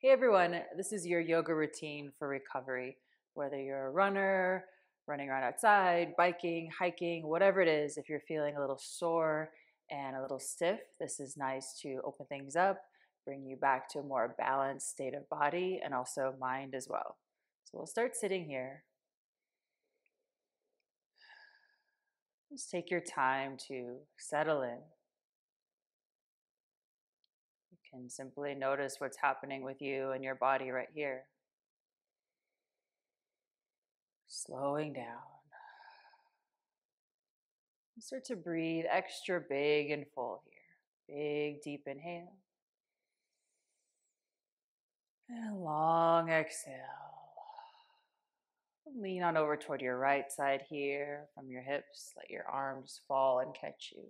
Hey everyone, this is your yoga routine for recovery. Whether you're a runner, running around outside, biking, hiking, whatever it is, if you're feeling a little sore and a little stiff, this is nice to open things up, bring you back to a more balanced state of body and also mind as well. So we'll start sitting here. Just take your time to settle in. Can simply notice what's happening with you and your body right here. Slowing down. Start to breathe extra big and full here. Big, deep inhale. And long exhale. Lean on over toward your right side here from your hips. Let your arms fall and catch you.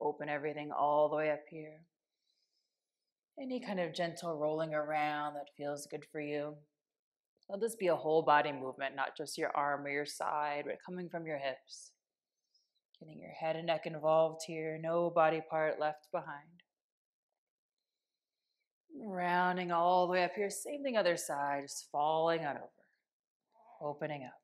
Open everything all the way up here. Any kind of gentle rolling around that feels good for you. Let this be a whole body movement, not just your arm or your side, but coming from your hips. Getting your head and neck involved here, no body part left behind. Rounding all the way up here, same thing other side, just falling on over, opening up.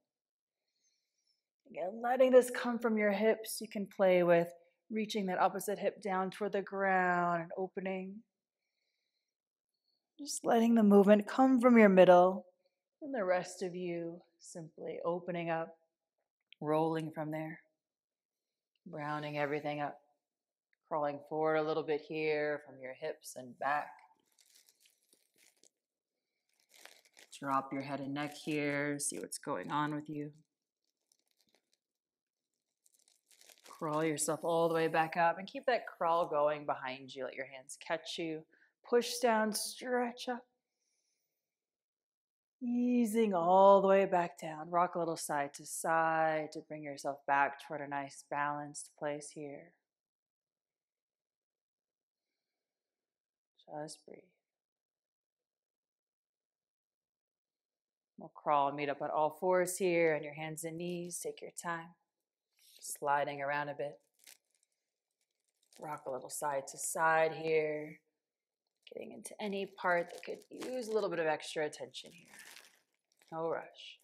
Again, letting this come from your hips, you can play with reaching that opposite hip down toward the ground and opening. Just letting the movement come from your middle and the rest of you simply opening up, rolling from there rounding everything up, crawling forward a little bit here from your hips and back. Drop your head and neck here, see what's going on with you. Crawl yourself all the way back up and keep that crawl going behind you. Let your hands catch you. Push down, stretch up. Easing all the way back down. Rock a little side to side to bring yourself back toward a nice balanced place here. Just breathe. We'll crawl, meet up on all fours here on your hands and knees. Take your time. Sliding around a bit. Rock a little side to side here. Getting into any part that could use a little bit of extra attention here. No rush.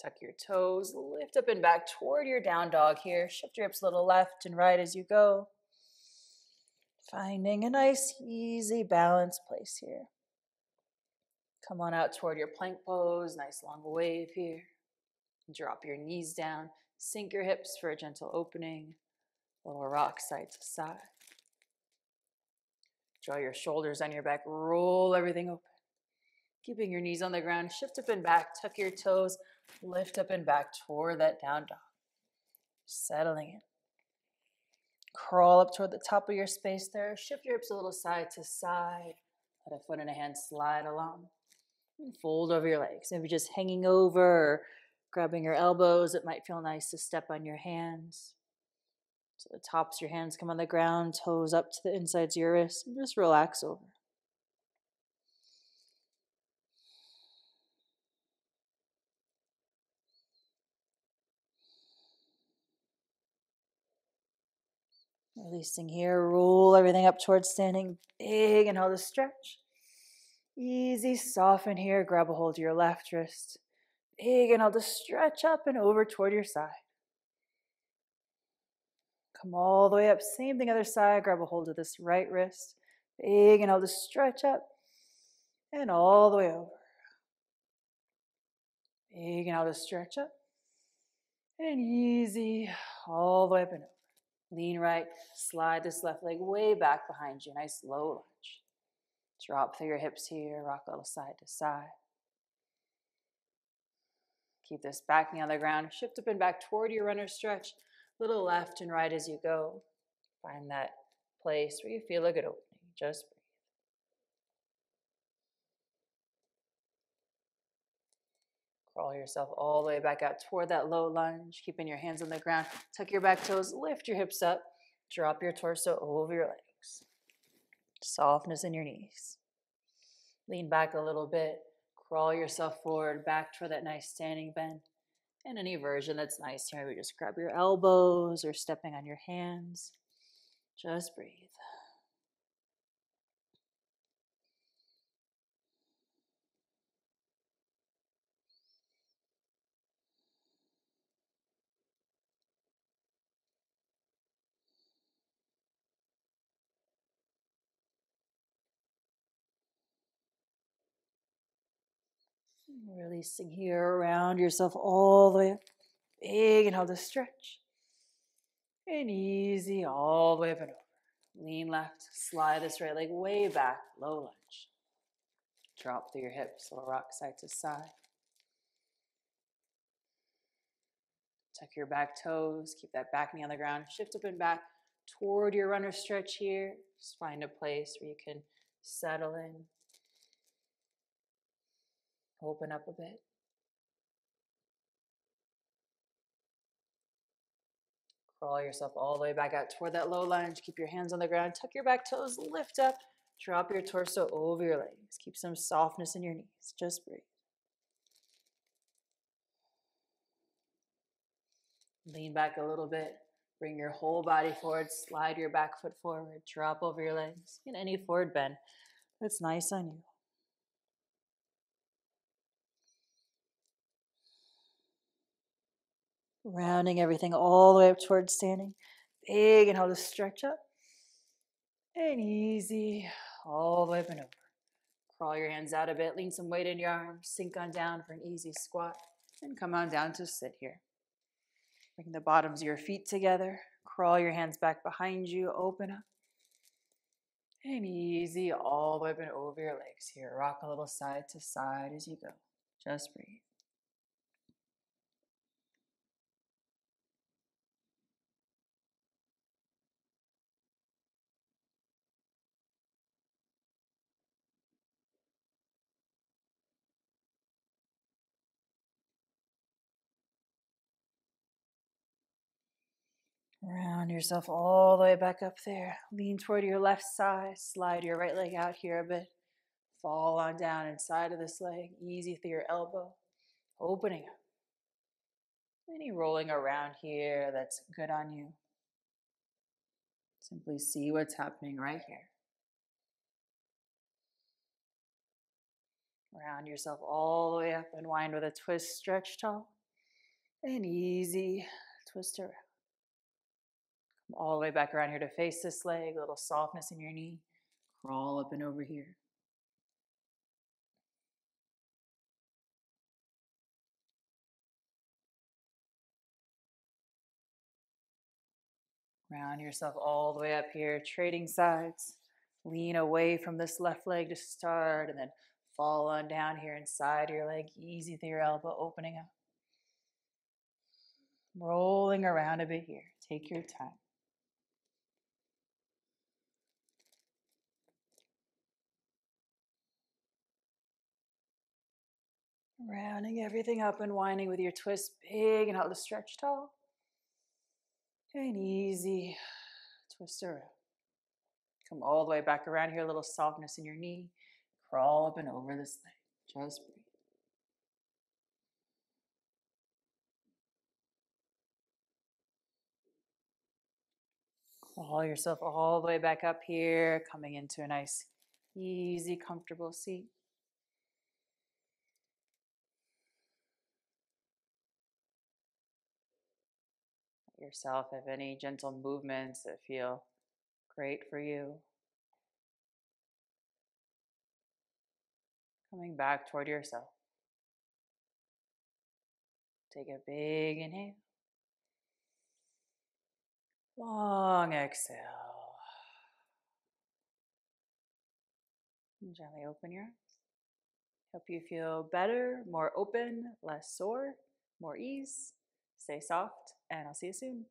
Tuck your toes, lift up and back toward your down dog here. Shift your hips a little left and right as you go. Finding a nice, easy, balance place here. Come on out toward your plank pose, nice long wave here. Drop your knees down, sink your hips for a gentle opening. Little rock side to side. Draw your shoulders on your back, roll everything open. Keeping your knees on the ground, shift up and back, tuck your toes, lift up and back toward that down dog. Settling in. Crawl up toward the top of your space there. Shift your hips a little side to side. Let a foot and a hand slide along. And fold over your legs. Maybe just hanging over, grabbing your elbows. It might feel nice to step on your hands. So the tops of your hands come on the ground, toes up to the insides of your wrists, and just relax over. Releasing here, roll everything up towards standing big and hold a stretch. Easy, soften here, grab a hold of your left wrist. Big and hold a stretch up and over toward your side. Come all the way up, same thing other side, grab a hold of this right wrist. Big and hold a stretch up and all the way over. Big and a stretch up and easy all the way up and over. Lean right, slide this left leg way back behind you. Nice low lunge. Drop through your hips here, rock a little side to side. Keep this back knee on the ground. Shift up and back toward your runner stretch. Little left and right as you go. Find that place where you feel a good opening. Just breathe. Crawl yourself all the way back out toward that low lunge, keeping your hands on the ground. Tuck your back toes, lift your hips up, drop your torso over your legs. Softness in your knees. Lean back a little bit, crawl yourself forward, back toward that nice standing bend. And any version that's nice here, maybe just grab your elbows or stepping on your hands. Just breathe. Releasing here around yourself all the way up. Big inhale to stretch. And easy all the way up and over. Lean left, slide this right leg way back, low lunge. Drop through your hips, little rock side to side. Tuck your back toes, keep that back knee on the ground. Shift up and back toward your runner stretch here. Just find a place where you can settle in. Open up a bit. Crawl yourself all the way back out toward that low lunge. Keep your hands on the ground. Tuck your back toes, lift up. Drop your torso over your legs. Keep some softness in your knees. Just breathe. Lean back a little bit. Bring your whole body forward. Slide your back foot forward. Drop over your legs in any forward bend that's nice on you. Rounding everything all the way up towards standing. Big inhale to stretch up. And easy all the way up and over. Crawl your hands out a bit. Lean some weight in your arms. Sink on down for an easy squat. And come on down to sit here. Bring the bottoms of your feet together. Crawl your hands back behind you. Open up. And easy all the way up and over your legs here. Rock a little side to side as you go. Just breathe. Round yourself all the way back up there. Lean toward your left side. Slide your right leg out here a bit. Fall on down inside of this leg. Easy through your elbow. Opening up. Any rolling around here that's good on you. Simply see what's happening right here. Round yourself all the way up and wind with a twist, stretch tall. And easy twist around all the way back around here to face this leg, a little softness in your knee. Crawl up and over here. Round yourself all the way up here, trading sides. Lean away from this left leg to start and then fall on down here inside your leg. Easy through your elbow, opening up. Rolling around a bit here. Take your time. Rounding everything up and winding with your twist big and out the stretch tall. And easy twist around. Come all the way back around here, a little softness in your knee. Crawl up and over this leg. Just breathe. Crawl yourself all the way back up here, coming into a nice, easy, comfortable seat. Yourself have any gentle movements that feel great for you. Coming back toward yourself. Take a big inhale. Long exhale. And gently open your eyes. Hope you feel better, more open, less sore, more ease. Stay soft, and I'll see you soon.